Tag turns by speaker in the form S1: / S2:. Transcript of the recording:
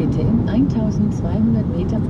S1: bitte in 1200 Meter